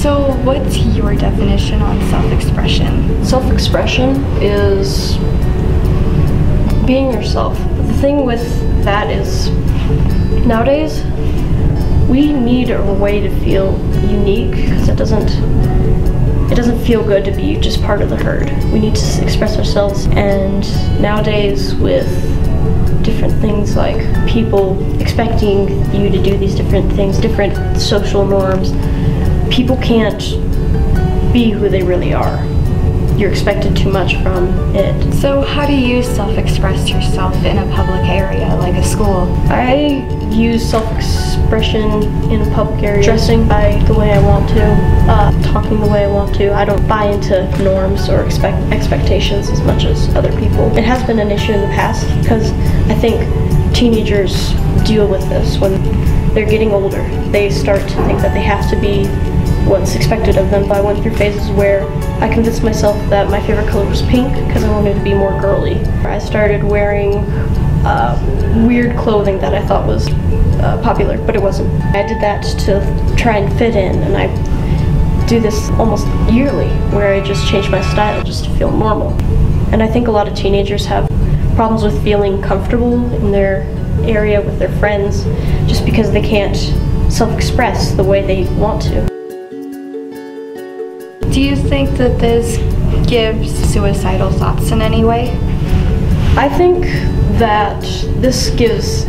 So, what's your definition on self expression? Self expression is being yourself. The thing with that is nowadays we need a way to feel unique because it doesn't it doesn't feel good to be just part of the herd. We need to express ourselves and nowadays with different things like people expecting you to do these different things, different social norms, people can't be who they really are you're expected too much from it. So, how do you self express yourself in a public area like a school? I use self expression in a public area, dressing by the way I want to, uh, talking the way I want to. I don't buy into norms or expect expectations as much as other people. It has been an issue in the past because I think teenagers deal with this when they're getting older. They start to think that they have to be what's expected of them. But I went through phases where I convinced myself that my favorite color was pink because I wanted to be more girly. I started wearing uh, weird clothing that I thought was uh, popular, but it wasn't. I did that to try and fit in, and I do this almost yearly where I just change my style just to feel normal. And I think a lot of teenagers have problems with feeling comfortable in their area with their friends just because they can't self express the way they want to. Do you think that this gives suicidal thoughts in any way? I think that this gives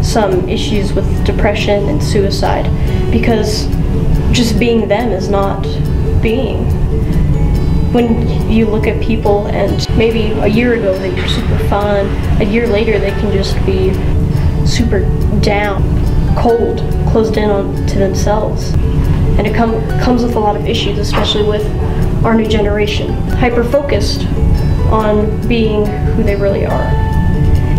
some issues with depression and suicide because just being them is not being. When you look at people and maybe a year ago they were super fun, a year later they can just be super down, cold, closed in on to themselves and it com comes with a lot of issues, especially with our new generation, hyper focused on being who they really are.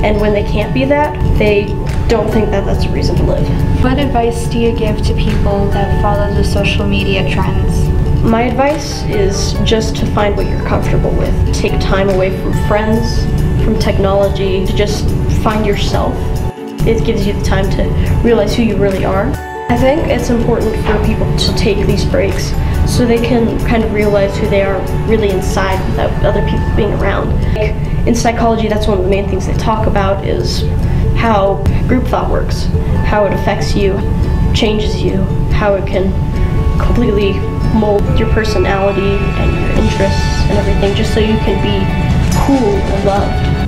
And when they can't be that, they don't think that that's a reason to live. What advice do you give to people that follow the social media trends? My advice is just to find what you're comfortable with. Take time away from friends, from technology, to just find yourself. It gives you the time to realize who you really are. I think it's important for people to take these breaks so they can kind of realize who they are really inside without other people being around. Like in psychology, that's one of the main things they talk about is how group thought works, how it affects you, changes you, how it can completely mold your personality and your interests and everything just so you can be cool and loved.